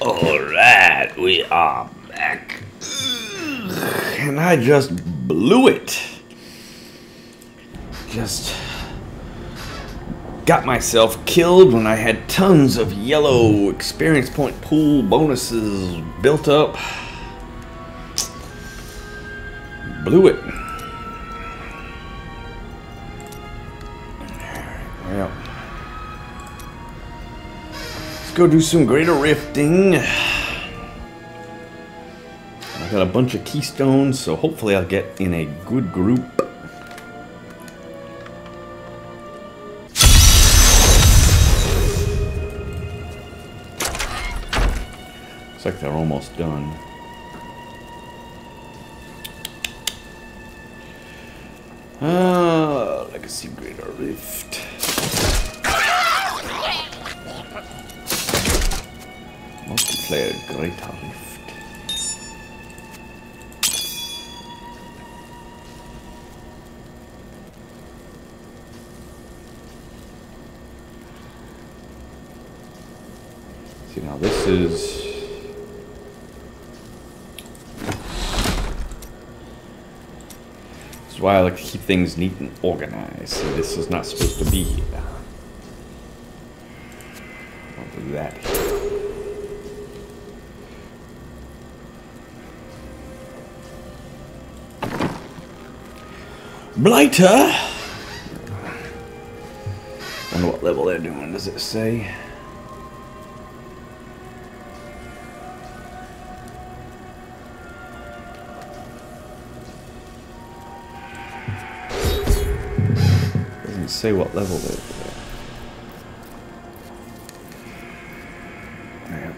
Alright, we are back. And I just blew it. Just got myself killed when I had tons of yellow experience point pool bonuses built up. Blew it. Go do some greater rifting. I got a bunch of keystones, so hopefully I'll get in a good group. Looks like they're almost done. Ah, Legacy Greater Rift. Multiplayer Greater Rift. See now this is This is why I like to keep things neat and organized. See, this is not supposed to be here. I'll do that Blighter! Wonder what level they're doing, does it say? Doesn't say what level they're at.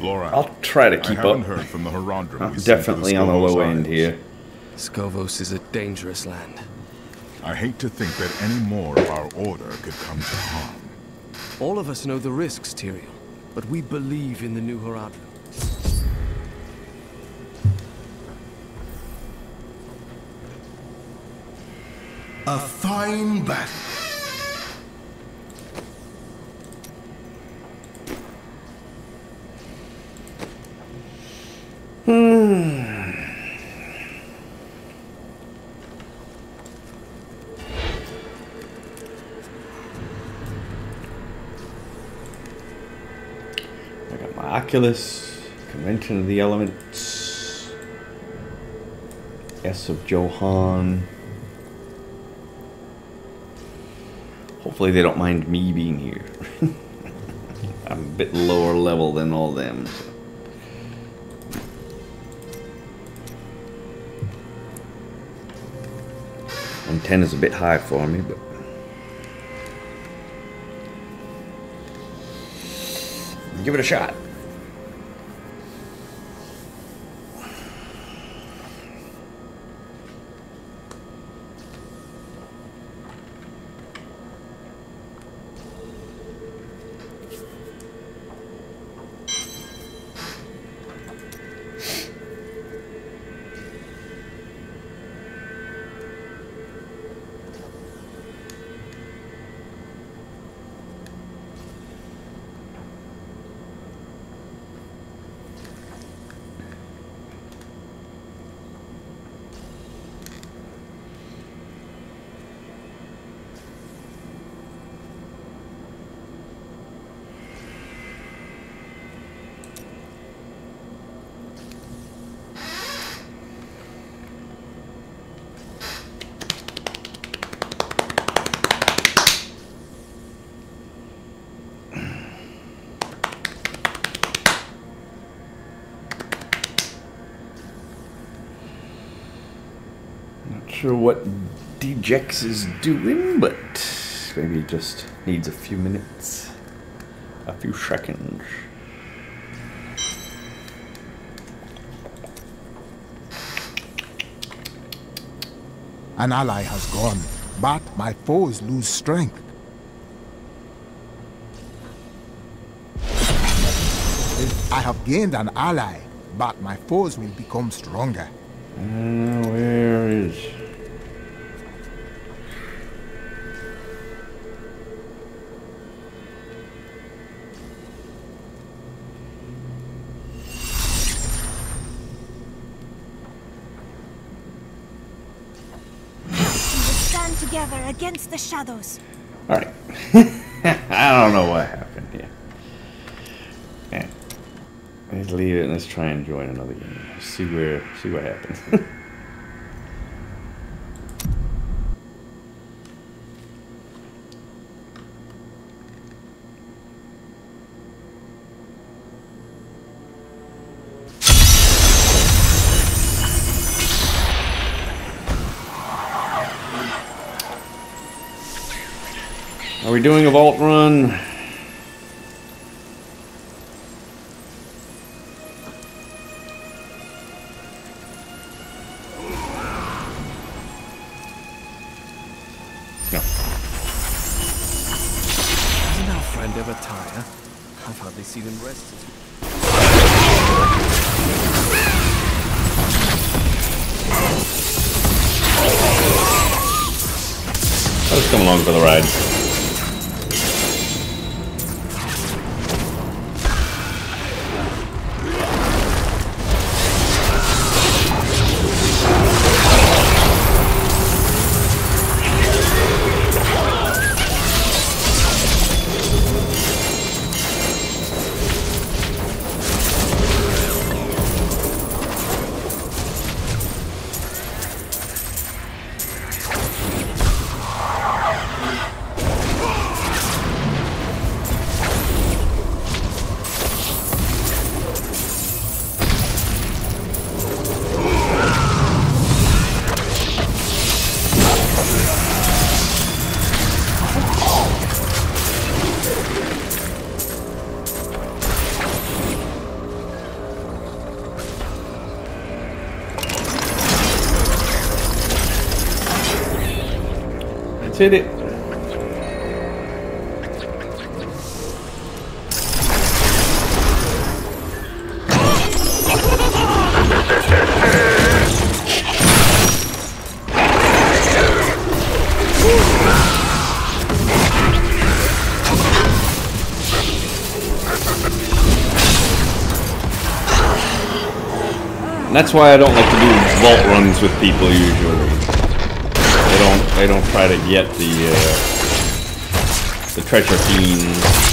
Laura, I'll try to I keep haven't up. heard from the Horadrim I'm we sent to definitely on the low end here. Skovos is a dangerous land. I hate to think that any more of our order could come to harm. All of us know the risks, Tyrael, but we believe in the new Horadrim. A fine battle. Oculus, Convention of the Elements, S of Johan. Hopefully they don't mind me being here. I'm a bit lower level than all them. so. One ten is a bit high for me, but give it a shot. Not sure what Djex is doing, but maybe he just needs a few minutes, a few seconds. An ally has gone, but my foes lose strength. I have gained an ally, but my foes will become stronger. Uh, where is? Against the shadows. All right. I don't know what happened here. Yeah. Let's leave it and let's try and join another game. See where see what happens. seen him rest. Since... I'll just come along for the ride. Let's hit it. That's why I don't like to do vault runs with people usually. They don't they don't try to get the uh, the treasure fiends.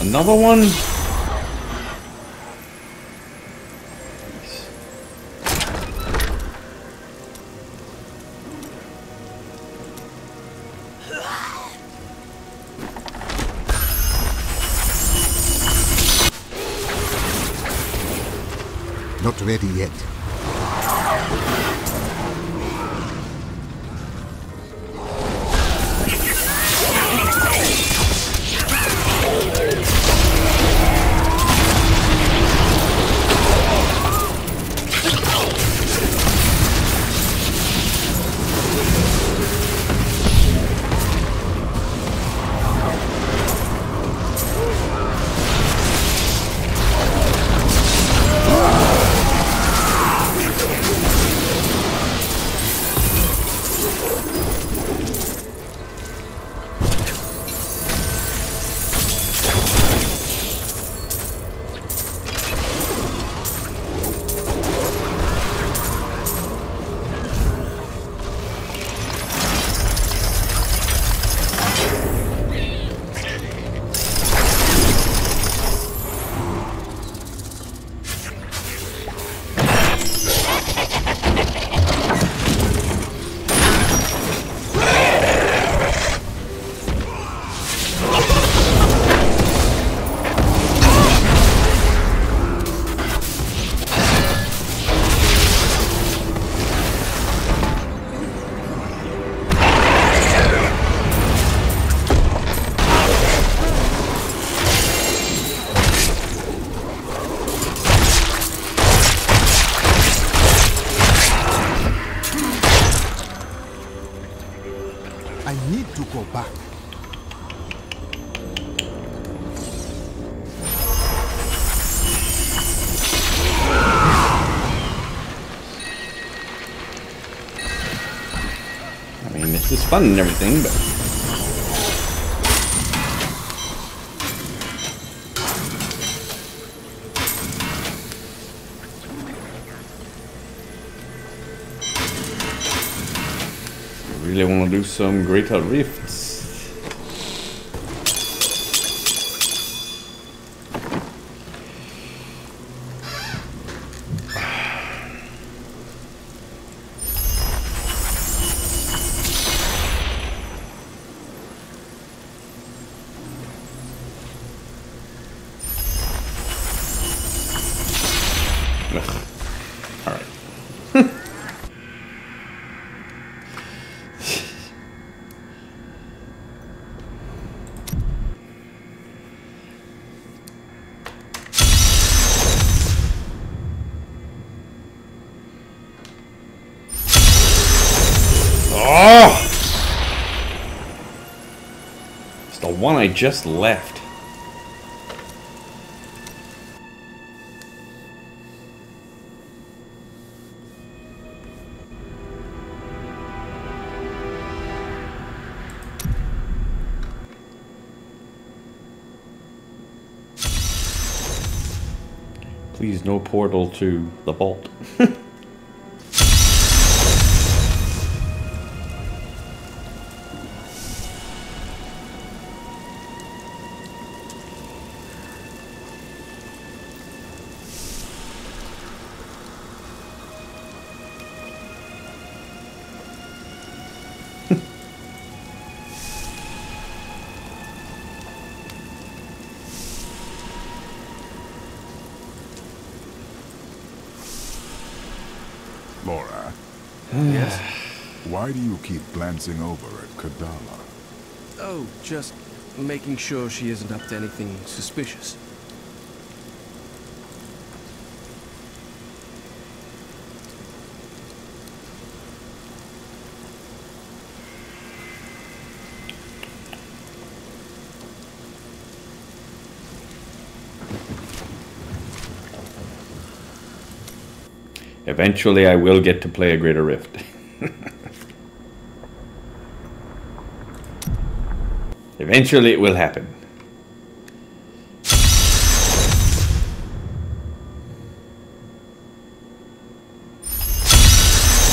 Another one? Not ready yet. Go back. I mean, this is fun and everything, but really want to do some greater rifts. Ugh. All right. Oh! It's the one I just left. Please, no portal to the vault. why do you keep glancing over at Kadala? Oh, just making sure she isn't up to anything suspicious. Eventually, I will get to play a Greater Rift. Eventually, it will happen.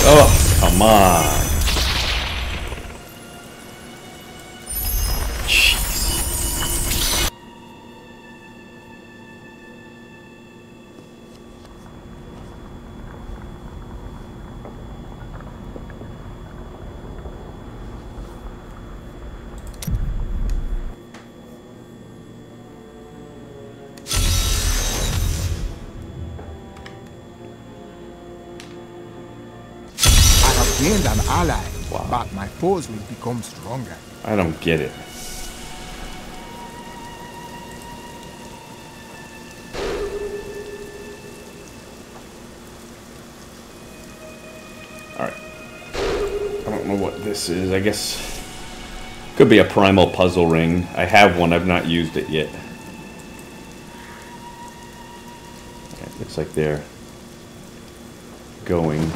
Oh, come on. Gained an ally, Wow. but my foes will become stronger. I don't get it. Alright. I don't know what this is. I guess. Could be a primal puzzle ring. I have one, I've not used it yet. It looks like they're going.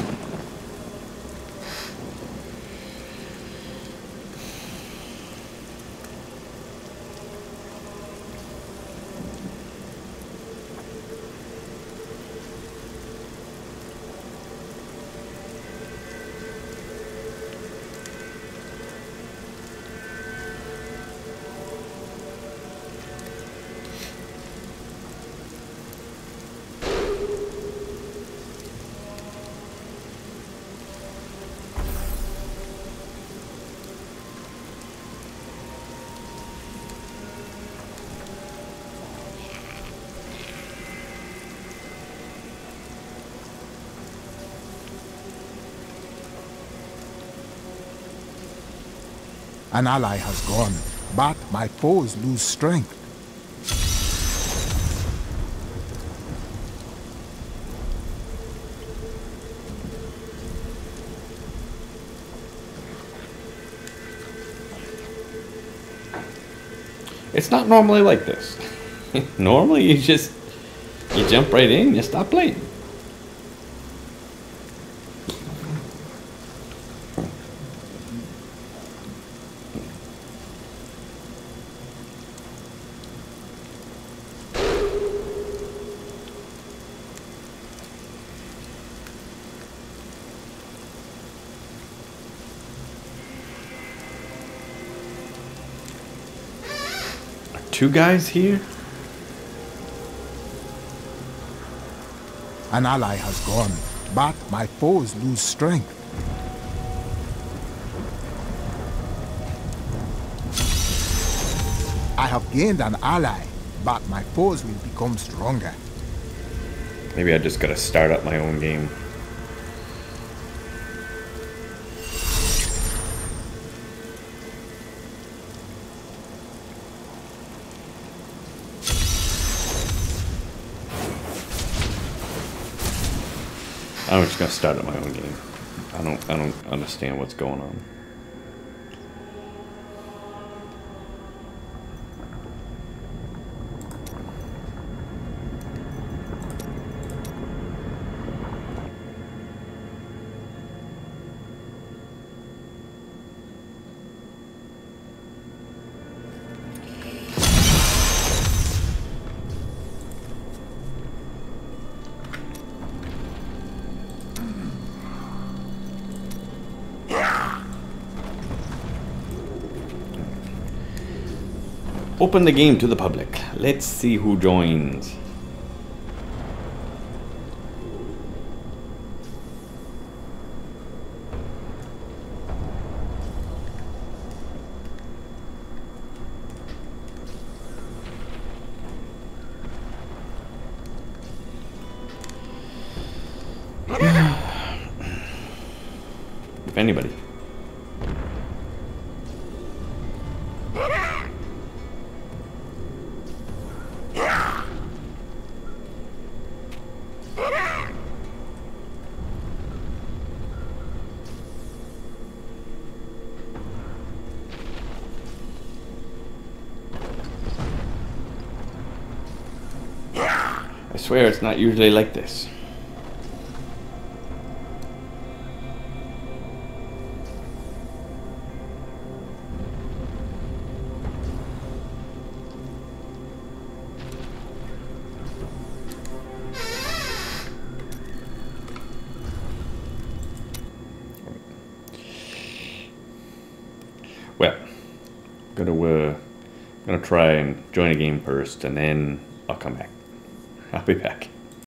An ally has gone, but my foes lose strength. It's not normally like this. normally you just you jump right in, you stop playing. Two guys here? An ally has gone, but my foes lose strength. I have gained an ally, but my foes will become stronger. Maybe I just gotta start up my own game. I'm just gonna start up my own game. I don't I don't understand what's going on. Open the game to the public. Let's see who joins. if anybody. Swear it's not usually like this. Well, gonna uh, gonna try and join a game first, and then I'll come back. I'll be back.